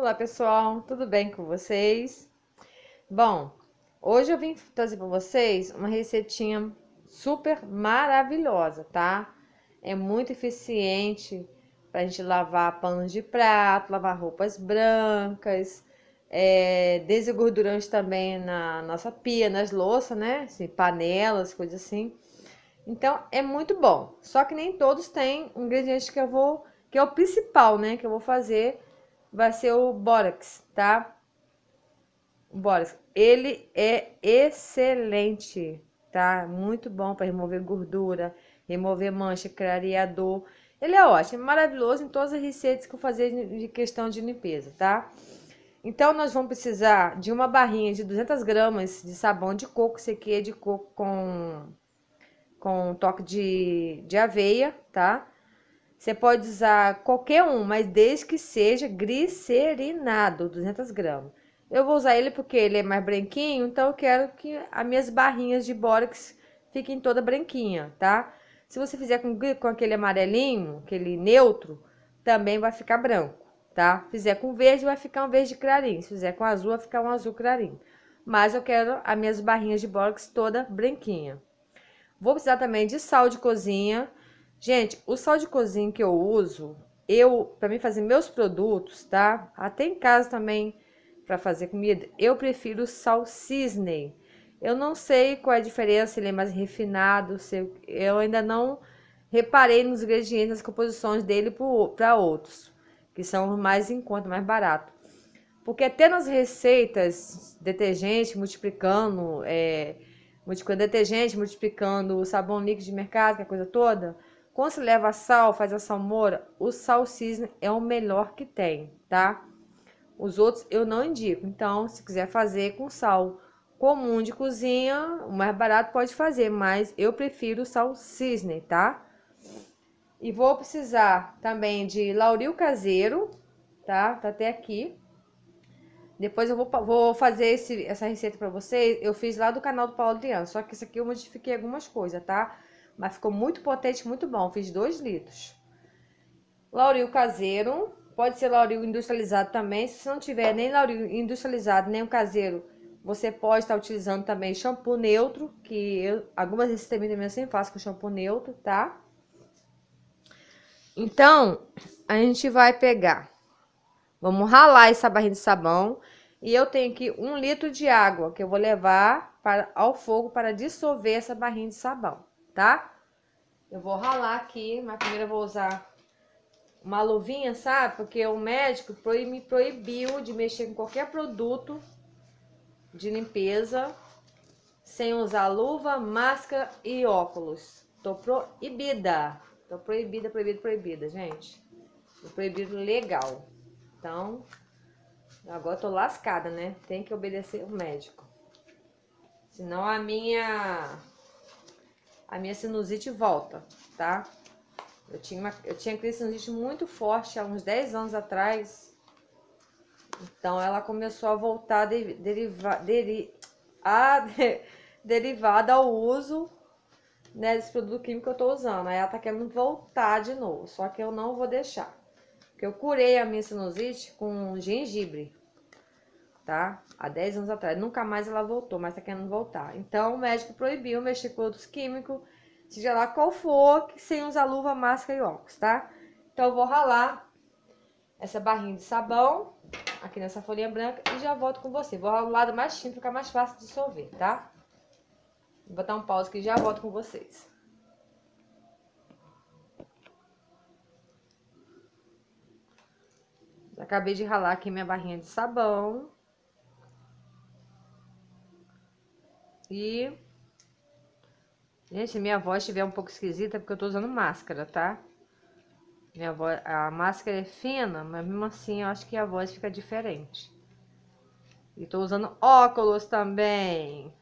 Olá pessoal, tudo bem com vocês? Bom, hoje eu vim trazer para vocês uma receitinha super maravilhosa, tá? É muito eficiente para a gente lavar panos de prato, lavar roupas brancas, é, desengordurante também na nossa pia, nas louças, né? Assim, panelas, coisas assim. Então é muito bom. Só que nem todos têm um ingrediente que eu vou, que é o principal, né? Que eu vou fazer vai ser o bórax, tá? O bórax. Ele é excelente, tá? Muito bom para remover gordura, remover mancha, clareador. Ele é ótimo, maravilhoso em todas as receitas que eu fazer de questão de limpeza, tá? Então, nós vamos precisar de uma barrinha de 200 gramas de sabão de coco, esse aqui é de coco com, com toque de, de aveia, tá? Você pode usar qualquer um, mas desde que seja glicerinado, 200 gramas. Eu vou usar ele porque ele é mais branquinho, então eu quero que as minhas barrinhas de bórax fiquem toda branquinha, tá? Se você fizer com, com aquele amarelinho, aquele neutro, também vai ficar branco, tá? Fizer com verde, vai ficar um verde clarinho. Se fizer com azul, vai ficar um azul clarinho. Mas eu quero as minhas barrinhas de bórax toda branquinha. Vou precisar também de sal de cozinha Gente, o sal de cozinha que eu uso, eu para mim fazer meus produtos, tá? Até em casa também para fazer comida, eu prefiro sal cisne. Eu não sei qual é a diferença, ele é mais refinado, se eu ainda não reparei nos ingredientes, nas composições dele para outros, que são mais em conta, mais barato. Porque até nas receitas, detergente multiplicando, é, multiplicando detergente, multiplicando o sabão líquido de mercado, que é a coisa toda, quando se leva sal, faz a salmoura, o sal cisne é o melhor que tem, tá? Os outros eu não indico. Então, se quiser fazer com sal comum de cozinha, o mais barato pode fazer, mas eu prefiro o sal cisne, tá? E vou precisar também de lauril caseiro, tá? Tá até aqui. Depois eu vou, vou fazer esse, essa receita para vocês. Eu fiz lá do canal do Paulo Adriano, só que isso aqui eu modifiquei algumas coisas, tá? Mas ficou muito potente, muito bom. Fiz 2 litros. Lauril caseiro. Pode ser lauril industrializado também. Se você não tiver nem lauril industrializado, nem o caseiro, você pode estar utilizando também shampoo neutro, que eu, algumas receitas também assim faço com shampoo neutro, tá? Então, a gente vai pegar, vamos ralar essa barrinha de sabão e eu tenho aqui um litro de água que eu vou levar para, ao fogo para dissolver essa barrinha de sabão tá? Eu vou ralar aqui, mas primeiro eu vou usar uma luvinha, sabe? Porque o médico me proibiu de mexer com qualquer produto de limpeza sem usar luva, máscara e óculos. Tô proibida. Tô proibida, proibida, proibida, gente. Tô proibido legal. Então, agora tô lascada, né? Tem que obedecer o médico. Senão a minha a minha sinusite volta, tá? Eu tinha, uma, eu tinha crise sinusite muito forte há uns 10 anos atrás. Então, ela começou a voltar de, deriva, deri, a, de, derivada ao uso né, desse produto químico que eu tô usando. Aí ela tá querendo voltar de novo, só que eu não vou deixar. Porque eu curei a minha sinusite com gengibre tá? Há 10 anos atrás. Nunca mais ela voltou, mas tá querendo voltar. Então, o médico proibiu mexer com produtos químicos, seja lá qual for, sem usar luva, máscara e óculos, tá? Então, eu vou ralar essa barrinha de sabão aqui nessa folhinha branca e já volto com você. Vou ralar o lado mais fino, ficar mais fácil de dissolver, tá? Vou botar um pause aqui e já volto com vocês. Acabei de ralar aqui minha barrinha de sabão. E... Gente, minha voz estiver um pouco esquisita porque eu tô usando máscara, tá? Minha voz, a máscara é fina, mas mesmo assim eu acho que a voz fica diferente. E tô usando óculos também.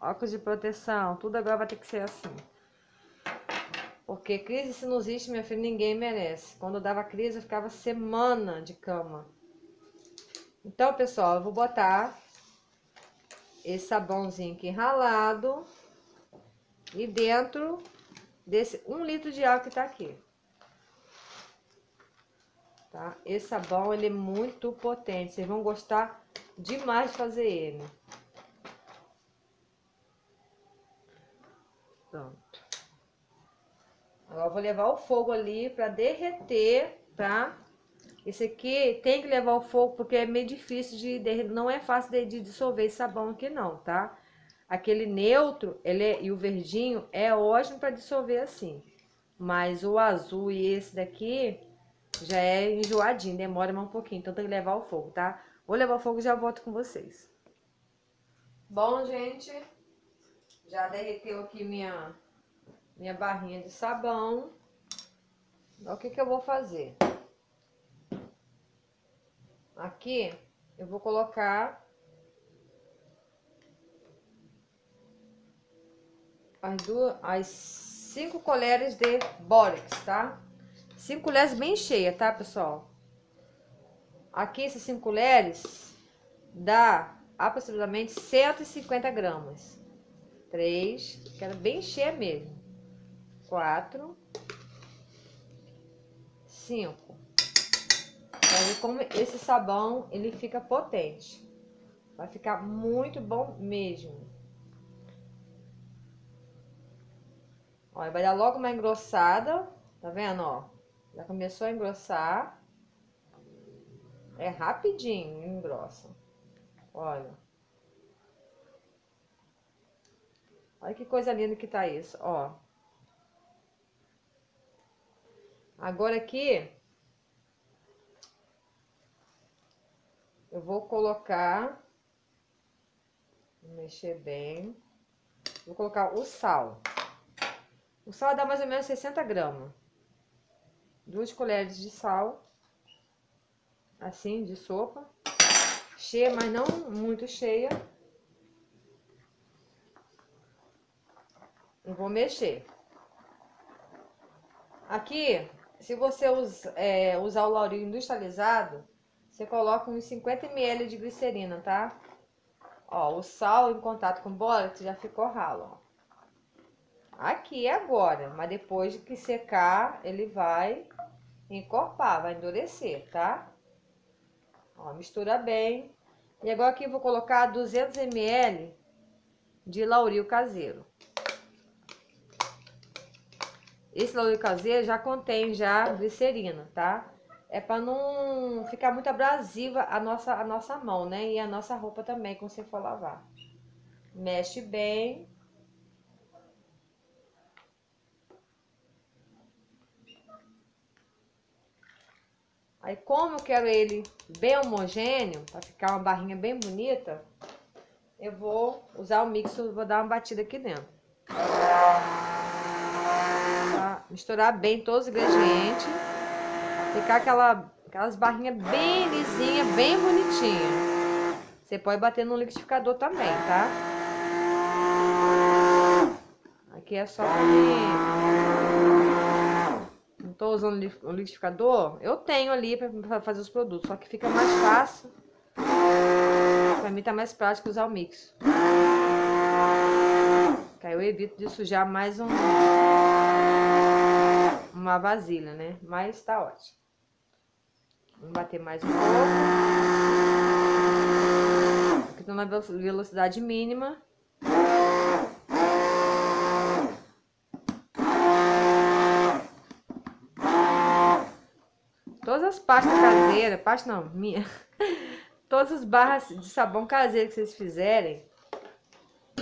Óculos de proteção. Tudo agora vai ter que ser assim. Porque crise sinusite, minha filha, ninguém merece. Quando eu dava crise, eu ficava semana de cama. Então, pessoal, eu vou botar esse sabãozinho aqui ralado e dentro desse um litro de água que tá aqui. tá? Esse sabão, ele é muito potente, vocês vão gostar demais de fazer ele. Pronto. Agora vou levar o fogo ali para derreter, tá? Esse aqui tem que levar o fogo porque é meio difícil de derreter, não é fácil de, de dissolver esse sabão aqui não, tá? Aquele neutro, ele é, e o verdinho é ótimo para dissolver assim. Mas o azul e esse daqui já é enjoadinho, demora mais um pouquinho, então tem que levar o fogo, tá? Vou levar o fogo e já volto com vocês. Bom, gente, já derreteu aqui minha, minha barrinha de sabão. Então, o que que eu vou fazer? Aqui, eu vou colocar as duas, as cinco colheres de bórax, tá? Cinco colheres bem cheia, tá, pessoal? Aqui, essas cinco colheres dá aproximadamente 150 gramas. Três, quero bem cheia mesmo. Quatro. Cinco. Ver como esse sabão, ele fica potente. Vai ficar muito bom mesmo. Ó, vai dar logo uma engrossada, tá vendo, ó? Já começou a engrossar. É rapidinho, engrossa. Olha. Olha que coisa linda que tá isso, ó. Agora aqui, eu vou colocar, mexer bem, vou colocar o sal. O sal dá mais ou menos 60 gramas. Duas colheres de sal, assim, de sopa. Cheia, mas não muito cheia. Eu vou mexer. Aqui, se você usa, é, usar o lauril industrializado, você coloca uns 50 ml de glicerina, tá? Ó, o sal em contato com o bórax já ficou ralo, ó. Aqui agora, mas depois que secar, ele vai encorpar, vai endurecer, tá? Ó, mistura bem. E agora aqui eu vou colocar 200 ml de lauril caseiro. Esse lauril caseiro já contém já glicerina, tá? É para não ficar muito abrasiva a nossa, a nossa mão, né? E a nossa roupa também, quando você for lavar. Mexe bem. Aí, como eu quero ele bem homogêneo, para ficar uma barrinha bem bonita, eu vou usar o mix, vou dar uma batida aqui dentro. Tá? Misturar bem todos os ingredientes. Ficar aquela, aquelas barrinhas bem lisinhas, bem bonitinha. Você pode bater no liquidificador também, tá? Aqui é só Não tô usando o liquidificador. Eu tenho ali para fazer os produtos, só que fica mais fácil. Pra mim tá mais prático usar o mix. Que aí eu evito de sujar mais um uma vasilha, né? Mas tá ótimo. Vamos bater mais um pouco. Aqui na velocidade mínima. Todas as pastas caseiras, pasta não, minha. Todas as barras de sabão caseiro que vocês fizerem,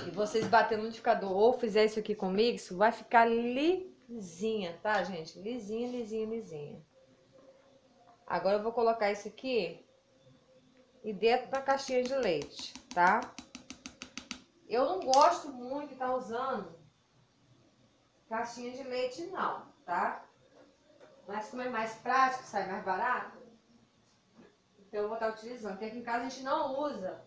e vocês baterem no liquidificador ou fizer isso aqui comigo, isso vai ficar lisinha, tá, gente? Lisinha, lisinha, lisinha. Agora eu vou colocar isso aqui e dentro da caixinha de leite, tá? Eu não gosto muito de estar tá usando caixinha de leite não, tá? Mas como é mais prático, sai mais barato, então eu vou estar tá utilizando. Porque aqui em casa a gente não usa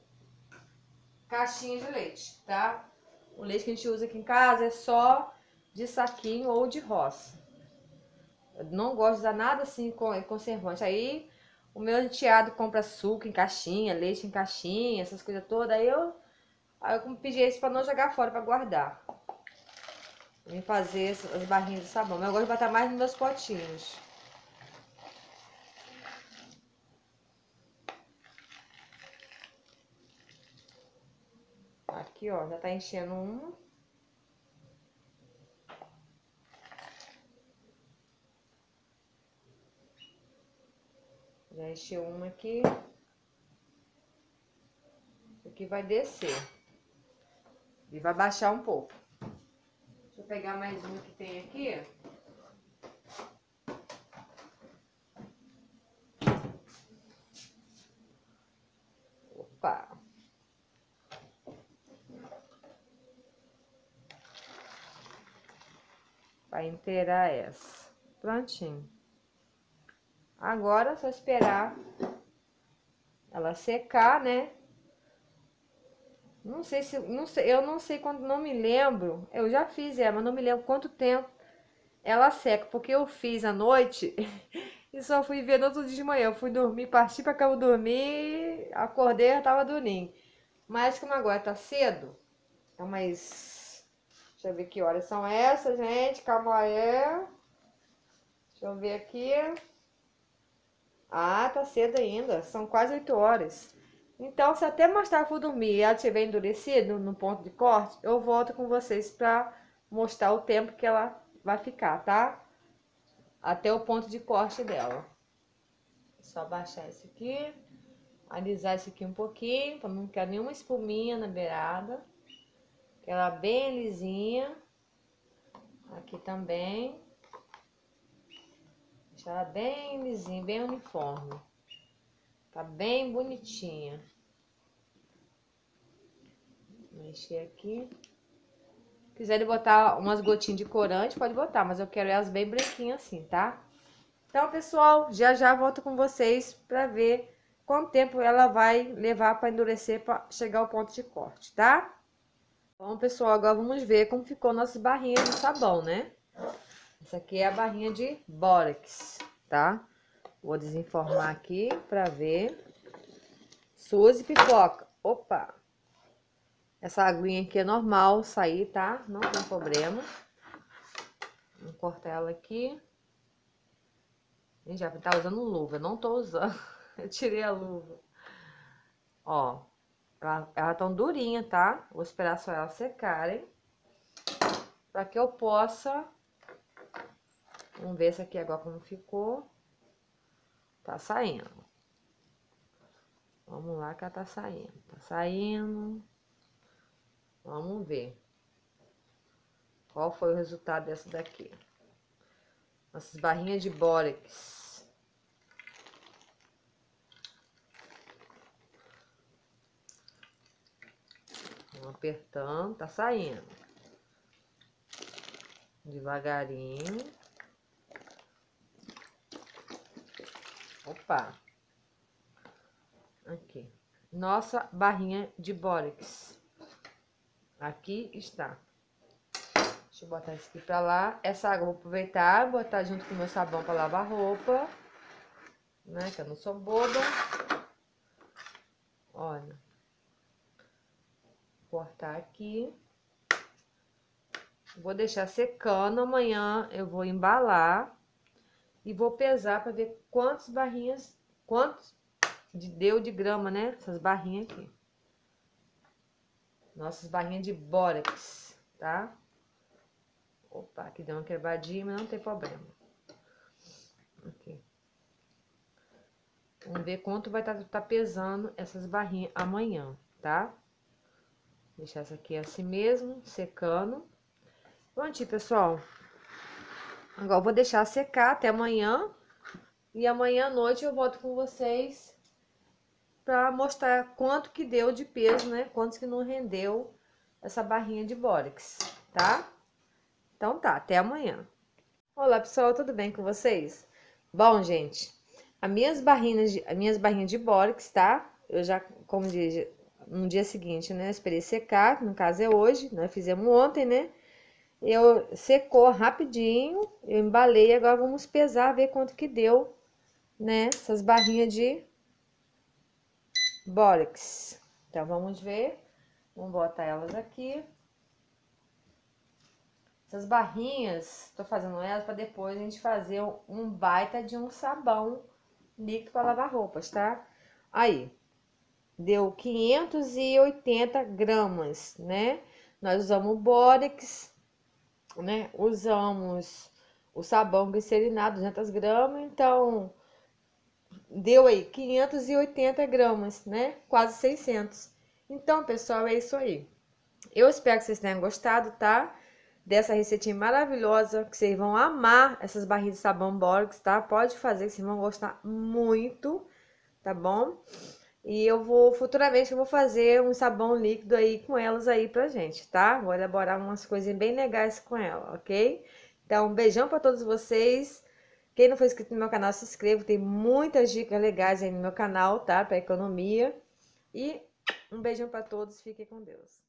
caixinha de leite, tá? O leite que a gente usa aqui em casa é só de saquinho ou de roça não gosto de usar nada assim com é, conservante. Aí o meu enteado compra suco em caixinha, leite em caixinha, essas coisas todas. Aí eu, aí eu pedi esse para não jogar fora, para guardar. Vim fazer as barrinhas de sabão. Mas eu gosto de botar mais nos meus potinhos. Aqui, ó, já tá enchendo um. Já encheu uma aqui. Isso aqui vai descer. E vai baixar um pouco. Deixa eu pegar mais um que tem aqui. Opa! Vai inteirar essa. Prontinho. Agora, é só esperar ela secar, né? Não sei se, não sei, eu não sei quando, não me lembro. Eu já fiz ela, mas não me lembro quanto tempo ela seca, porque eu fiz à noite e só fui ver no outro dia de manhã. Eu fui dormir, parti pra cama dormir, acordei e tava dormindo. Mas como agora tá cedo, é umas. Deixa eu ver que horas são essas, gente. Calma aí. Deixa eu ver aqui. Ah, tá cedo ainda. São quase 8 horas. Então, se até mais tarde for dormir e ela estiver endurecida no ponto de corte, eu volto com vocês para mostrar o tempo que ela vai ficar, tá? Até o ponto de corte dela. Só baixar esse aqui, alisar esse aqui um pouquinho, para não ficar nenhuma espuminha na beirada. Ela bem lisinha. Aqui também. Deixar ela bem lisinha, bem uniforme. Tá bem bonitinha. Mexer aqui. Se quiser botar umas gotinhas de corante, pode botar, mas eu quero elas bem branquinhas assim, tá? Então, pessoal, já já volto com vocês para ver quanto tempo ela vai levar para endurecer para chegar ao ponto de corte, tá? Bom, pessoal, agora vamos ver como ficou nossas barrinhas de sabão, né? Essa aqui é a barrinha de bórax, tá? Vou desenformar aqui para ver. Suzy pipoca. Opa! Essa aguinha aqui é normal sair, tá? Não tem problema. Vou cortar ela aqui. E já tá usando luva. Eu não tô usando. Eu tirei a luva. Ó. Ela, ela tão durinha, tá? Vou esperar só elas secarem. Pra que eu possa... Vamos ver essa aqui agora como ficou. Tá saindo. Vamos lá que ela tá saindo. Tá saindo. Vamos ver. Qual foi o resultado dessa daqui? Nossas barrinhas de bórex. Apertando, tá saindo. Devagarinho. Opa. Aqui. Nossa barrinha de bórex. Aqui está. Deixa eu botar isso aqui pra lá. Essa água eu vou aproveitar, botar junto com o meu sabão pra lavar roupa. Né, que eu não sou boba. Olha. Cortar aqui. Vou deixar secando. Amanhã eu vou embalar. E vou pesar para ver quantas barrinhas, quantos de, deu de grama, né? Essas barrinhas aqui. Nossas barrinhas de bórax, tá? Opa, aqui deu uma quebradinha, mas não tem problema. Aqui. Vamos ver quanto vai estar tá, tá pesando essas barrinhas amanhã, tá? Deixar essa aqui assim mesmo, secando. Prontinho, pessoal. Agora eu vou deixar secar até amanhã. E amanhã à noite eu volto com vocês para mostrar quanto que deu de peso, né? Quantos que não rendeu essa barrinha de bórax, tá? Então tá, até amanhã. Olá, pessoal, tudo bem com vocês? Bom, gente, as minhas barrinhas de, as minhas barrinhas de bórax, tá? Eu já, como diz, no dia seguinte, né? Esperei secar, no caso é hoje, nós fizemos ontem, né? Eu secou rapidinho, eu embalei, agora vamos pesar, ver quanto que deu, né? Essas barrinhas de bórax. Então, vamos ver. Vamos botar elas aqui. Essas barrinhas, tô fazendo elas para depois a gente fazer um baita de um sabão líquido para lavar roupas, tá? Aí, deu 580 gramas, né? Nós usamos o Borex, né? Usamos o sabão glicerinado, 200 gramas, então deu aí 580 gramas, né? Quase 600. Então, pessoal, é isso aí. Eu espero que vocês tenham gostado, tá? Dessa receitinha maravilhosa, que vocês vão amar essas barrinhas de sabão Borex, tá? Pode fazer, vocês vão gostar muito, tá bom? E eu vou, futuramente, eu vou fazer um sabão líquido aí com elas aí pra gente, tá? Vou elaborar umas coisas bem legais com ela, ok? Então, um beijão pra todos vocês. Quem não for inscrito no meu canal, se inscreva. Tem muitas dicas legais aí no meu canal, tá? Pra economia. E um beijão pra todos. Fiquem com Deus.